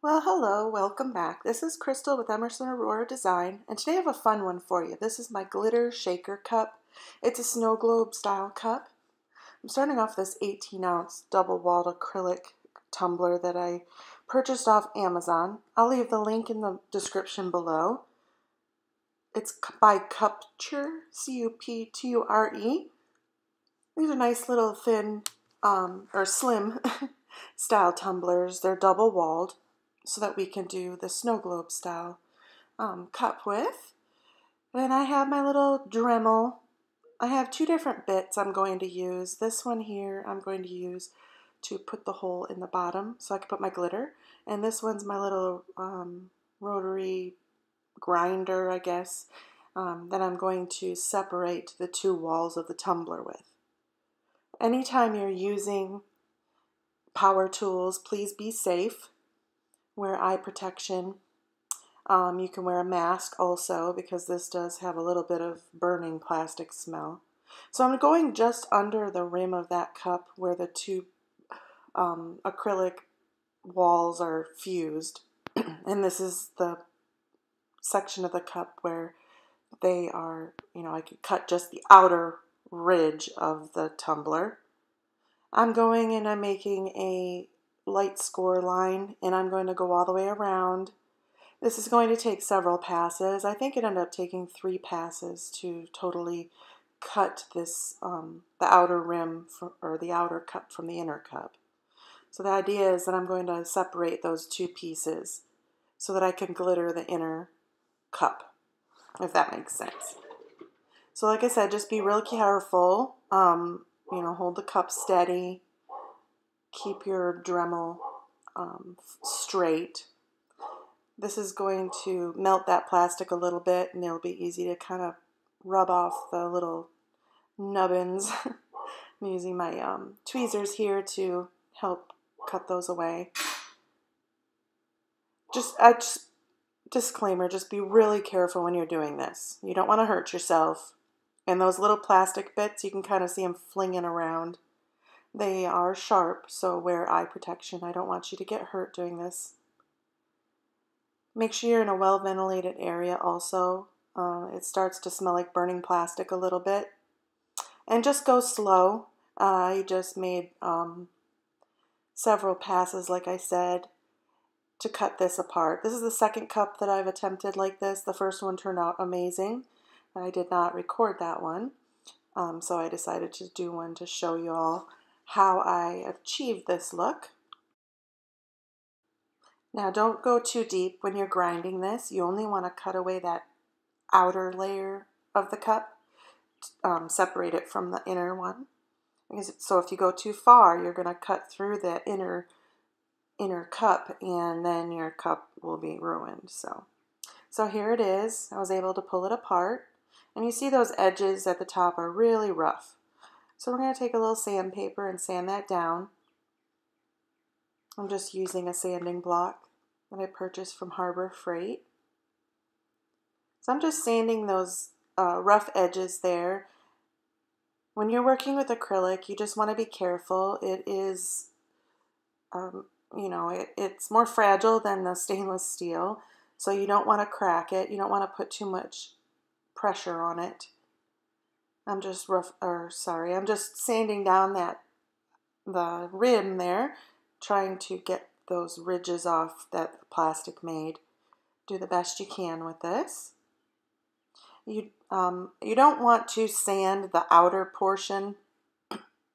Well, hello, welcome back. This is Crystal with Emersyn Aurora Design, and today I have a fun one for you. This is my glitter shaker cup. It's a snow globe style cup. I'm starting off this 18 ounce double walled acrylic tumbler that I purchased off Amazon. I'll leave the link in the description below. It's by Cupture, C U P T U R E. These are nice little thin um, or slim style tumblers. They're double walled so that we can do the snow globe style um, cup with. And I have my little Dremel. I have two different bits I'm going to use. This one here I'm going to use to put the hole in the bottom so I can put my glitter. And this one's my little um, rotary grinder, I guess, um, that I'm going to separate the two walls of the tumbler with. Anytime you're using power tools, please be safe wear eye protection. Um, you can wear a mask also because this does have a little bit of burning plastic smell. So I'm going just under the rim of that cup where the two um, acrylic walls are fused. and this is the section of the cup where they are, you know, I could cut just the outer ridge of the tumbler. I'm going and I'm making a light score line and I'm going to go all the way around. This is going to take several passes. I think it ended up taking three passes to totally cut this, um, the outer rim or the outer cup from the inner cup. So the idea is that I'm going to separate those two pieces so that I can glitter the inner cup, if that makes sense. So like I said, just be real careful. Um, you know, hold the cup steady keep your Dremel um, straight. This is going to melt that plastic a little bit and it'll be easy to kind of rub off the little nubbins. I'm using my um, tweezers here to help cut those away. Just, uh, just disclaimer, just be really careful when you're doing this. You don't want to hurt yourself. And those little plastic bits, you can kind of see them flinging around. They are sharp, so wear eye protection. I don't want you to get hurt doing this. Make sure you're in a well ventilated area also. Uh, it starts to smell like burning plastic a little bit. And just go slow. Uh, I just made um, several passes, like I said, to cut this apart. This is the second cup that I've attempted like this. The first one turned out amazing. I did not record that one, um, so I decided to do one to show you all how I achieved this look. Now don't go too deep when you're grinding this. You only want to cut away that outer layer of the cup, um, separate it from the inner one. Because, so if you go too far, you're going to cut through the inner inner cup and then your cup will be ruined. So, so here it is. I was able to pull it apart. And you see those edges at the top are really rough. So we're going to take a little sandpaper and sand that down. I'm just using a sanding block that I purchased from Harbor Freight. So I'm just sanding those uh, rough edges there. When you're working with acrylic, you just want to be careful. It is, um, you know, it, it's more fragile than the stainless steel, so you don't want to crack it. You don't want to put too much pressure on it. I'm just rough, or sorry, I'm just sanding down that, the rim there, trying to get those ridges off that the plastic made. Do the best you can with this. You, um, you don't want to sand the outer portion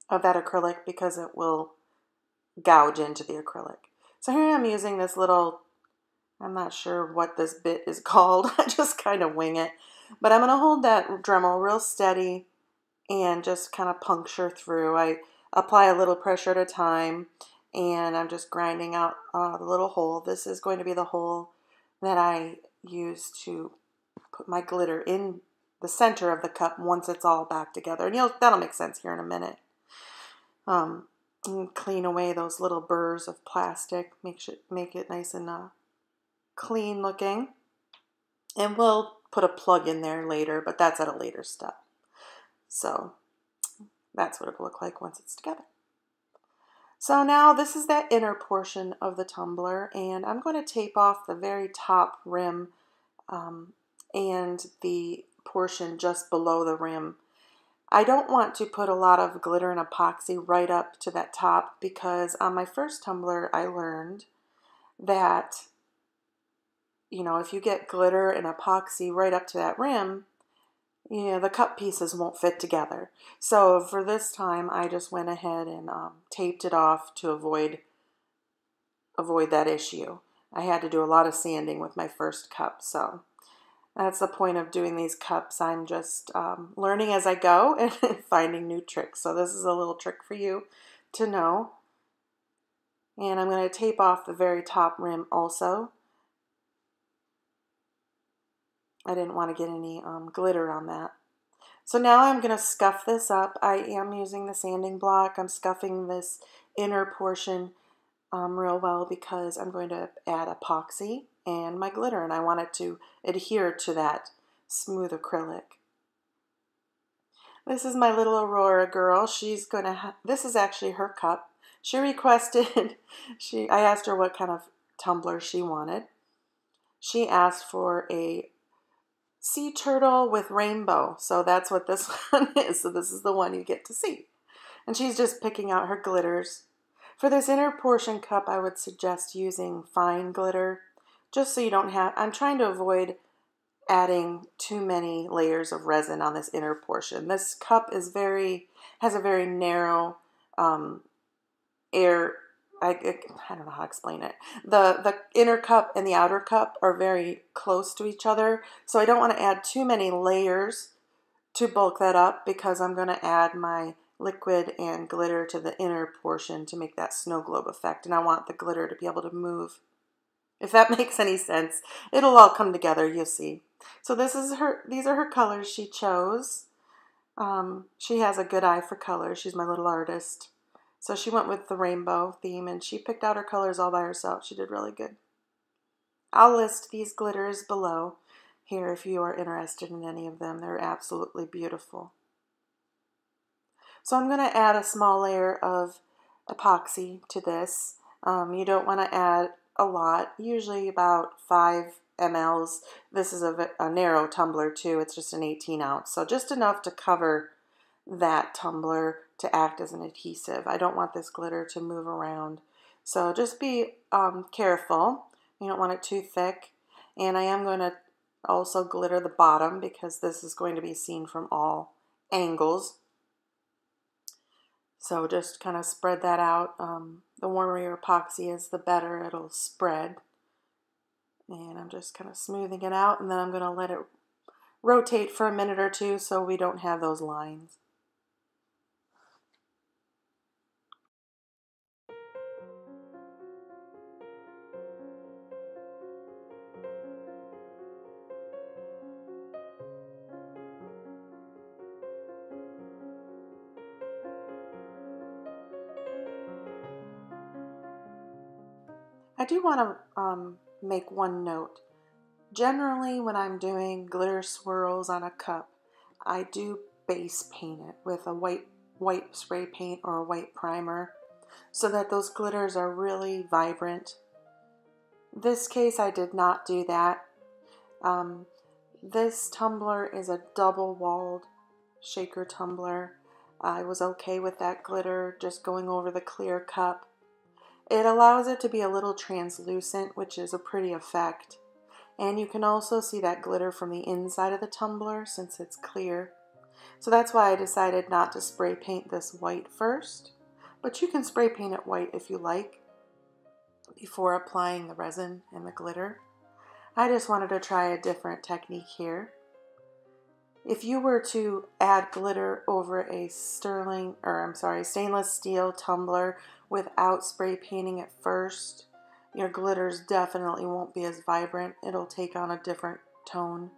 of that acrylic because it will gouge into the acrylic. So here I'm using this little, I'm not sure what this bit is called. I just kind of wing it. But I'm going to hold that Dremel real steady and just kind of puncture through. I apply a little pressure at a time and I'm just grinding out uh, the little hole. This is going to be the hole that I use to put my glitter in the center of the cup once it's all back together. And you'll, that'll make sense here in a minute. Um, clean away those little burrs of plastic. Make sure, make it nice and uh, clean looking. And we'll put a plug in there later, but that's at a later step. So that's what it'll look like once it's together. So now this is that inner portion of the tumbler and I'm going to tape off the very top rim um, and the portion just below the rim. I don't want to put a lot of glitter and epoxy right up to that top because on my first tumbler I learned that you know if you get glitter and epoxy right up to that rim you know the cup pieces won't fit together so for this time I just went ahead and um, taped it off to avoid avoid that issue I had to do a lot of sanding with my first cup so that's the point of doing these cups. I'm just um, learning as I go and finding new tricks. So this is a little trick for you to know. And I'm going to tape off the very top rim also. I didn't want to get any um, glitter on that. So now I'm going to scuff this up. I am using the sanding block. I'm scuffing this inner portion um, real well because I'm going to add epoxy and my glitter and I want it to adhere to that smooth acrylic. This is my little Aurora girl. She's going to, this is actually her cup. She requested, she, I asked her what kind of tumbler she wanted. She asked for a sea turtle with rainbow. So that's what this one is. So this is the one you get to see. And she's just picking out her glitters. For this inner portion cup, I would suggest using fine glitter just so you don't have, I'm trying to avoid adding too many layers of resin on this inner portion. This cup is very, has a very narrow um, air, I, I don't know how to explain it. The, the inner cup and the outer cup are very close to each other, so I don't want to add too many layers to bulk that up because I'm going to add my liquid and glitter to the inner portion to make that snow globe effect, and I want the glitter to be able to move if that makes any sense. It'll all come together, you'll see. So this is her, these are her colors she chose. Um, she has a good eye for color. She's my little artist. So she went with the rainbow theme and she picked out her colors all by herself. She did really good. I'll list these glitters below here if you are interested in any of them. They're absolutely beautiful. So I'm going to add a small layer of epoxy to this. Um, you don't want to add a lot, usually about 5 mLs. This is a, a narrow tumbler too, it's just an 18 ounce, so just enough to cover that tumbler to act as an adhesive. I don't want this glitter to move around. So just be um, careful. You don't want it too thick. And I am going to also glitter the bottom because this is going to be seen from all angles. So just kind of spread that out. Um, the warmer your epoxy is, the better it'll spread. And I'm just kind of smoothing it out and then I'm going to let it rotate for a minute or two so we don't have those lines. I do want to um, make one note. Generally, when I'm doing glitter swirls on a cup, I do base paint it with a white white spray paint or a white primer so that those glitters are really vibrant. This case, I did not do that. Um, this tumbler is a double-walled shaker tumbler. I was okay with that glitter just going over the clear cup. It allows it to be a little translucent, which is a pretty effect. And you can also see that glitter from the inside of the tumbler since it's clear. So that's why I decided not to spray paint this white first. But you can spray paint it white if you like before applying the resin and the glitter. I just wanted to try a different technique here. If you were to add glitter over a sterling, or I'm sorry, stainless steel tumbler without spray painting it first, your glitters definitely won't be as vibrant. It'll take on a different tone.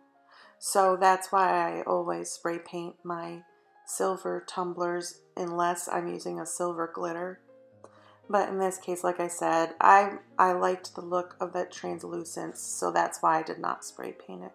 So that's why I always spray paint my silver tumblers unless I'm using a silver glitter. But in this case, like I said, I, I liked the look of that translucence, so that's why I did not spray paint it.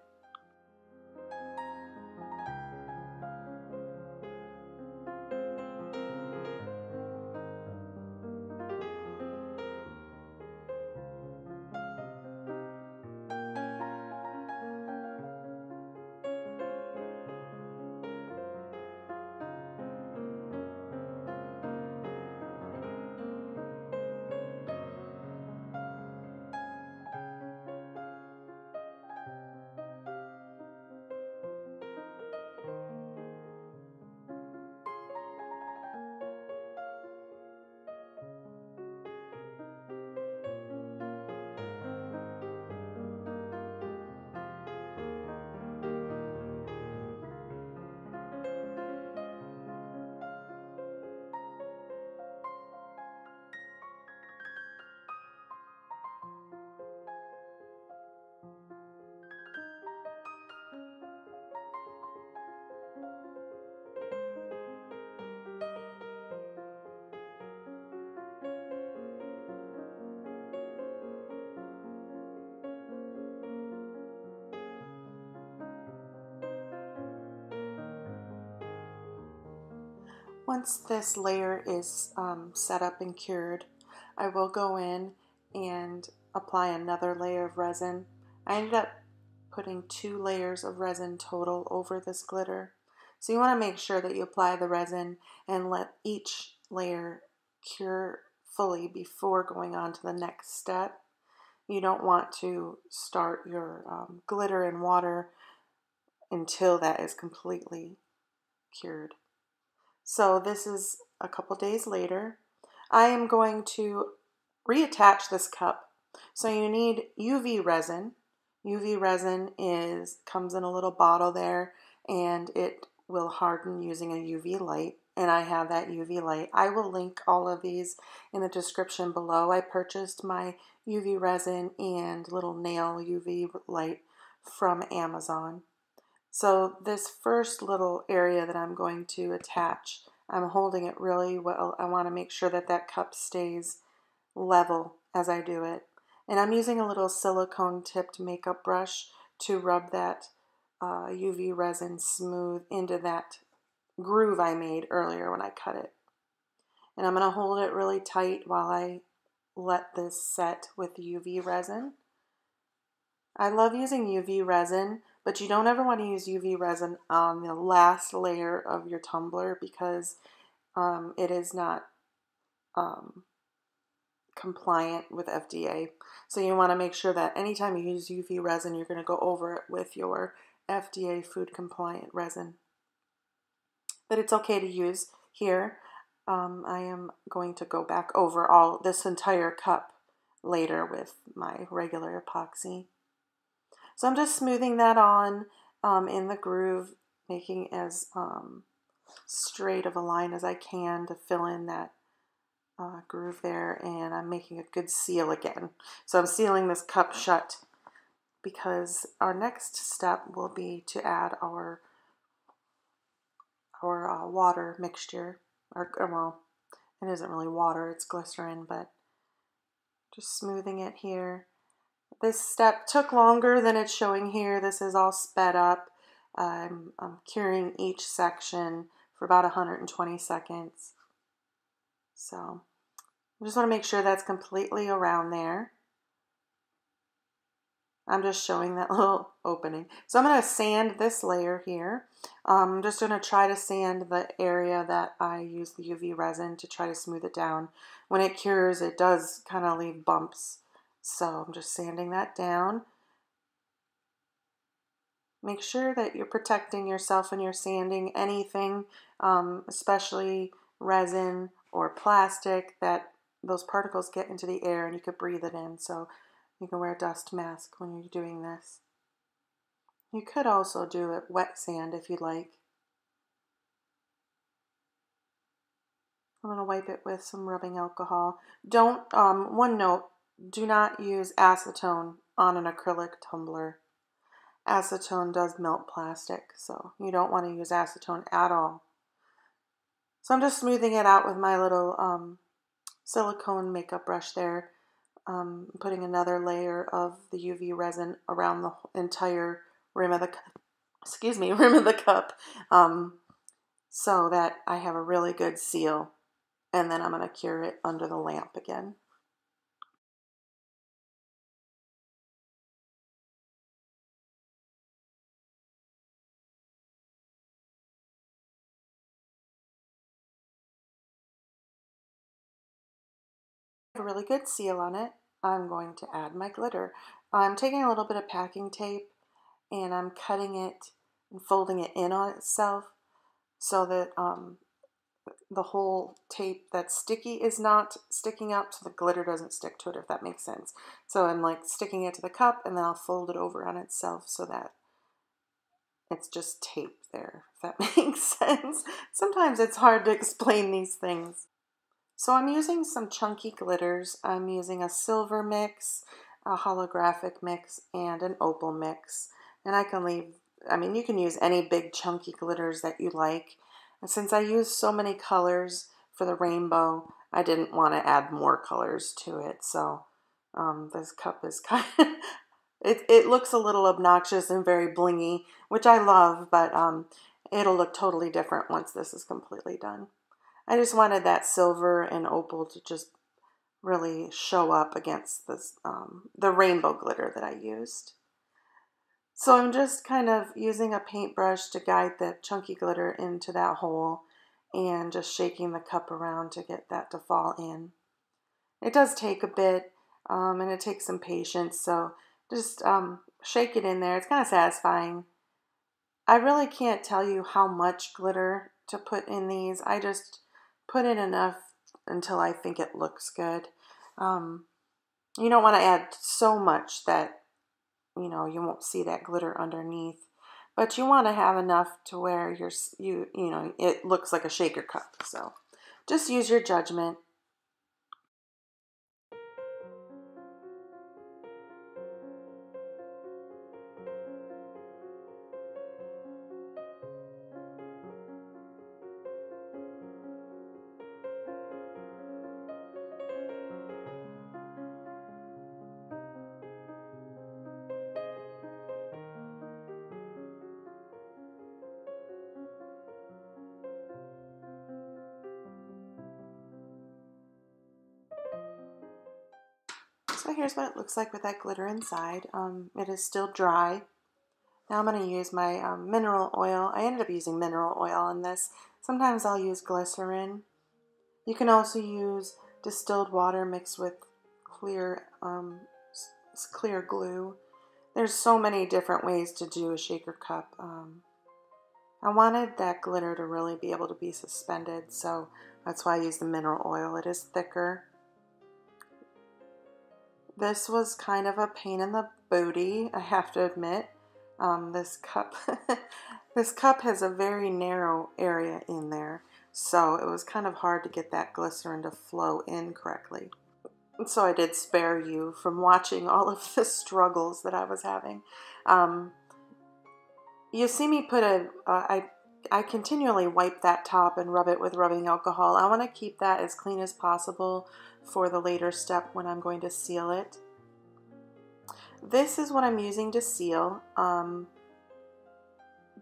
Once this layer is um, set up and cured, I will go in and apply another layer of resin. I ended up putting two layers of resin total over this glitter. So you want to make sure that you apply the resin and let each layer cure fully before going on to the next step. You don't want to start your um, glitter in water until that is completely cured. So this is a couple days later. I am going to reattach this cup. So you need UV resin. UV resin is comes in a little bottle there and it will harden using a UV light and I have that UV light. I will link all of these in the description below. I purchased my UV resin and little nail UV light from Amazon. So this first little area that I'm going to attach, I'm holding it really well. I want to make sure that that cup stays level as I do it. And I'm using a little silicone tipped makeup brush to rub that uh, UV resin smooth into that groove I made earlier when I cut it. And I'm going to hold it really tight while I let this set with UV resin. I love using UV resin but you don't ever want to use UV resin on the last layer of your tumbler because um, it is not um, compliant with FDA. So you want to make sure that anytime you use UV resin, you're going to go over it with your FDA food compliant resin. But it's okay to use here. Um, I am going to go back over all this entire cup later with my regular epoxy. So I'm just smoothing that on um, in the groove, making as um, straight of a line as I can to fill in that uh, groove there. And I'm making a good seal again. So I'm sealing this cup shut because our next step will be to add our our uh, water mixture, or, or well, it isn't really water, it's glycerin, but just smoothing it here. This step took longer than it's showing here. This is all sped up. I'm, I'm curing each section for about 120 seconds. So I just want to make sure that's completely around there. I'm just showing that little opening. So I'm going to sand this layer here. Um, I'm just going to try to sand the area that I use the UV resin to try to smooth it down. When it cures, it does kind of leave bumps so I'm just sanding that down. Make sure that you're protecting yourself when you're sanding anything, um, especially resin or plastic, that those particles get into the air and you could breathe it in. So you can wear a dust mask when you're doing this. You could also do it wet sand if you'd like. I'm going to wipe it with some rubbing alcohol. Don't, um, one note, do not use acetone on an acrylic tumbler. Acetone does melt plastic, so you don't want to use acetone at all. So I'm just smoothing it out with my little um, silicone makeup brush there. Um, putting another layer of the UV resin around the entire rim of the cup. excuse me rim of the cup um, so that I have a really good seal and then I'm going to cure it under the lamp again. A really good seal on it, I'm going to add my glitter. I'm taking a little bit of packing tape and I'm cutting it and folding it in on itself so that um, the whole tape that's sticky is not sticking out so the glitter doesn't stick to it if that makes sense. So I'm like sticking it to the cup and then I'll fold it over on itself so that it's just tape there, if that makes sense. Sometimes it's hard to explain these things. So I'm using some chunky glitters. I'm using a silver mix, a holographic mix, and an opal mix. And I can leave, I mean, you can use any big chunky glitters that you like. And since I used so many colors for the rainbow, I didn't want to add more colors to it. So um, this cup is kind of, it, it looks a little obnoxious and very blingy, which I love, but um, it'll look totally different once this is completely done. I just wanted that silver and opal to just really show up against this, um, the rainbow glitter that I used. So I'm just kind of using a paintbrush to guide the chunky glitter into that hole and just shaking the cup around to get that to fall in. It does take a bit um, and it takes some patience, so just um, shake it in there. It's kind of satisfying. I really can't tell you how much glitter to put in these. I just put in enough until I think it looks good. Um, you don't want to add so much that, you know, you won't see that glitter underneath. But you want to have enough to where you're, you, you know, it looks like a shaker cup. So just use your judgment. So here's what it looks like with that glitter inside. Um, it is still dry. Now I'm going to use my um, mineral oil. I ended up using mineral oil in this. Sometimes I'll use glycerin. You can also use distilled water mixed with clear, um, clear glue. There's so many different ways to do a shaker cup. Um, I wanted that glitter to really be able to be suspended, so that's why I use the mineral oil. It is thicker. This was kind of a pain in the booty, I have to admit. Um, this cup, this cup has a very narrow area in there, so it was kind of hard to get that glycerin to flow in correctly. So I did spare you from watching all of the struggles that I was having. Um, you see me put a, uh, I, I continually wipe that top and rub it with rubbing alcohol. I want to keep that as clean as possible for the later step when I'm going to seal it. This is what I'm using to seal. Um,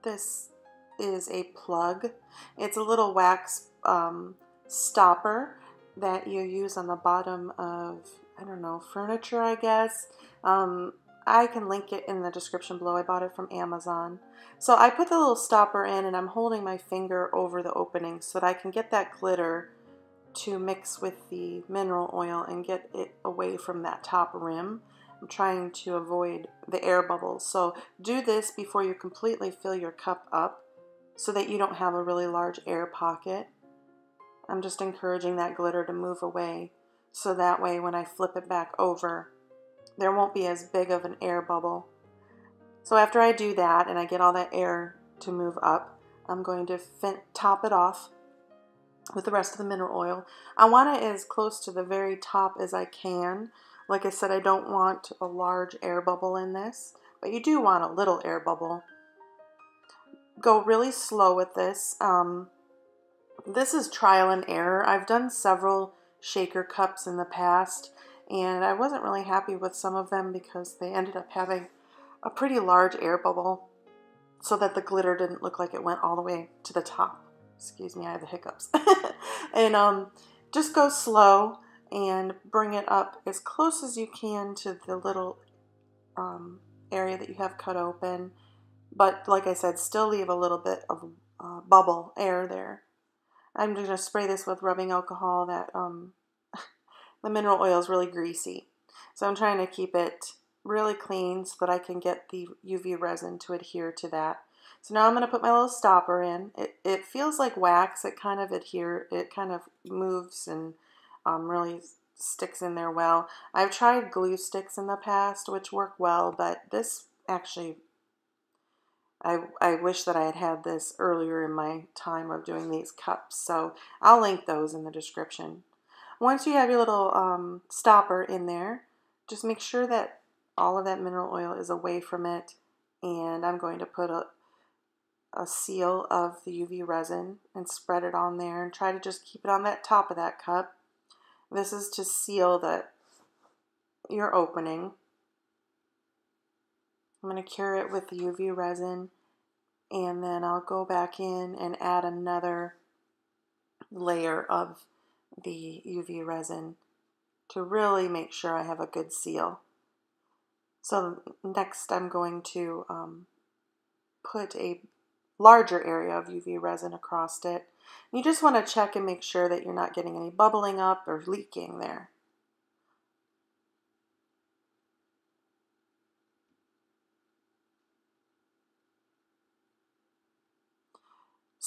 this is a plug. It's a little wax um, stopper that you use on the bottom of, I don't know, furniture, I guess. Um, I can link it in the description below. I bought it from Amazon. So I put the little stopper in and I'm holding my finger over the opening so that I can get that glitter to mix with the mineral oil and get it away from that top rim. I'm trying to avoid the air bubbles. So do this before you completely fill your cup up so that you don't have a really large air pocket. I'm just encouraging that glitter to move away so that way when I flip it back over, there won't be as big of an air bubble. So after I do that and I get all that air to move up, I'm going to top it off with the rest of the mineral oil. I want it as close to the very top as I can. Like I said, I don't want a large air bubble in this, but you do want a little air bubble. Go really slow with this. Um, this is trial and error. I've done several shaker cups in the past, and I wasn't really happy with some of them because they ended up having a pretty large air bubble so that the glitter didn't look like it went all the way to the top. Excuse me, I have the hiccups. and um, just go slow and bring it up as close as you can to the little um, area that you have cut open. But like I said, still leave a little bit of uh, bubble air there. I'm going to spray this with rubbing alcohol that um, the mineral oil is really greasy. So I'm trying to keep it really clean so that I can get the UV resin to adhere to that. So now I'm going to put my little stopper in. It, it feels like wax. It kind of adhere, it kind of moves and um, really sticks in there well. I've tried glue sticks in the past, which work well, but this actually, I, I wish that I had had this earlier in my time of doing these cups. So I'll link those in the description. Once you have your little um, stopper in there, just make sure that all of that mineral oil is away from it. And I'm going to put a, a seal of the UV resin and spread it on there and try to just keep it on that top of that cup. This is to seal that your opening. I'm going to cure it with the UV resin and then I'll go back in and add another layer of the UV resin to really make sure I have a good seal. So next I'm going to um, put a larger area of UV resin across it. You just want to check and make sure that you're not getting any bubbling up or leaking there.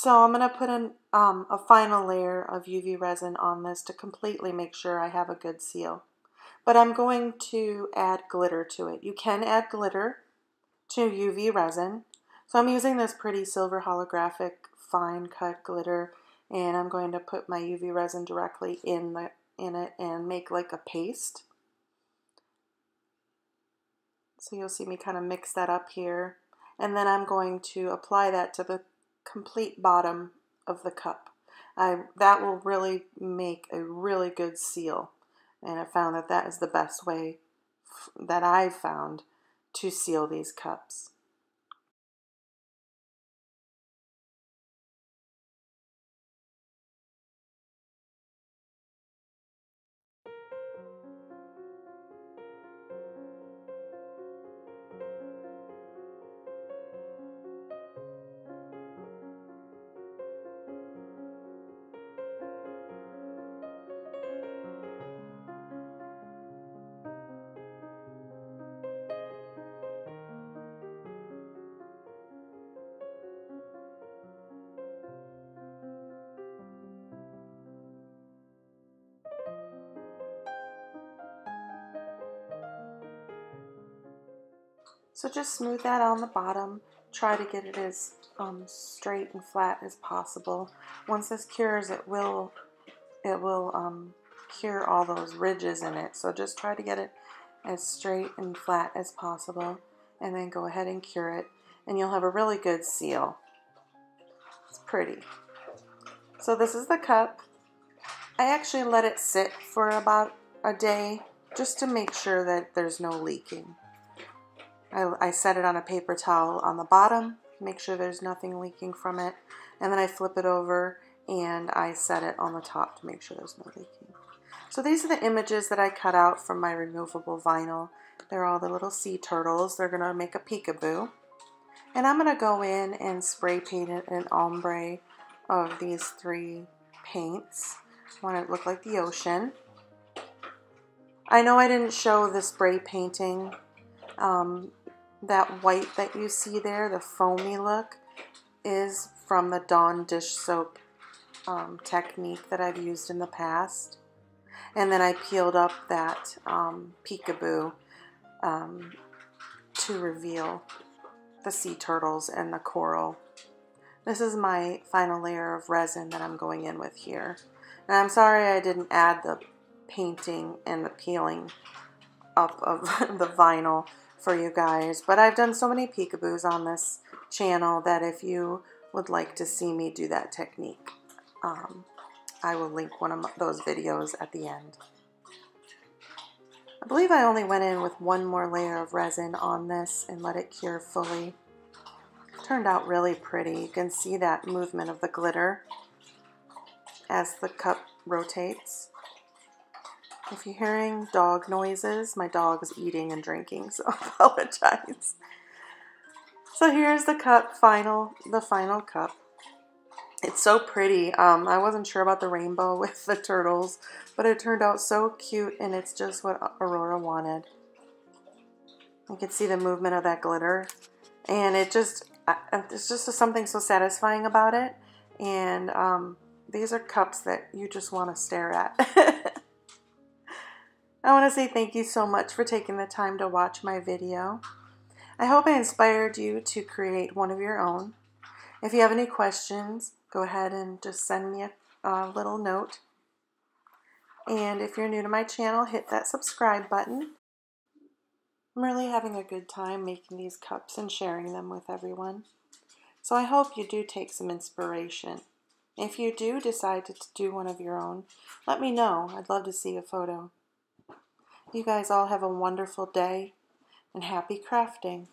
So I'm going to put in um, a final layer of UV resin on this to completely make sure I have a good seal. But I'm going to add glitter to it. You can add glitter to UV resin. So I'm using this pretty silver holographic fine cut glitter and I'm going to put my UV resin directly in the in it and make like a paste. So you'll see me kind of mix that up here. And then I'm going to apply that to the complete bottom of the cup. I, that will really make a really good seal. And I found that that is the best way that I've found to seal these cups. So just smooth that on the bottom. Try to get it as um, straight and flat as possible. Once this cures, it will it will um, cure all those ridges in it. So just try to get it as straight and flat as possible, and then go ahead and cure it, and you'll have a really good seal. It's pretty. So this is the cup. I actually let it sit for about a day just to make sure that there's no leaking. I, I set it on a paper towel on the bottom, make sure there's nothing leaking from it, and then I flip it over and I set it on the top to make sure there's no leaking. So these are the images that I cut out from my removable vinyl. They're all the little sea turtles. They're going to make a peekaboo. And I'm going to go in and spray paint it an ombre of these three paints. I want it to look like the ocean. I know I didn't show the spray painting um, that white that you see there, the foamy look, is from the Dawn dish soap um, technique that I've used in the past. And then I peeled up that um, peekaboo um, to reveal the sea turtles and the coral. This is my final layer of resin that I'm going in with here. And I'm sorry I didn't add the painting and the peeling up of the vinyl for you guys. But I've done so many peekaboos on this channel that if you would like to see me do that technique, um, I will link one of those videos at the end. I believe I only went in with one more layer of resin on this and let it cure fully. Turned out really pretty. You can see that movement of the glitter as the cup rotates. If you're hearing dog noises, my dog is eating and drinking, so I apologize. So here's the cup, final, the final cup. It's so pretty. Um, I wasn't sure about the rainbow with the turtles, but it turned out so cute, and it's just what Aurora wanted. You can see the movement of that glitter, and it just, it's just something so satisfying about it. And um, these are cups that you just want to stare at. I want to say thank you so much for taking the time to watch my video. I hope I inspired you to create one of your own. If you have any questions, go ahead and just send me a, a little note. And if you're new to my channel, hit that subscribe button. I'm really having a good time making these cups and sharing them with everyone. So I hope you do take some inspiration. If you do decide to do one of your own, let me know. I'd love to see a photo. You guys all have a wonderful day and happy crafting.